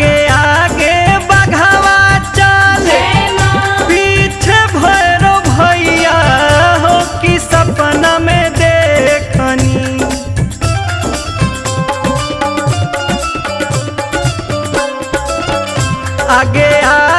आगे आगे बघावा चले। पीछे भैरो भैया हो कि सपना में देखनी। आगे आ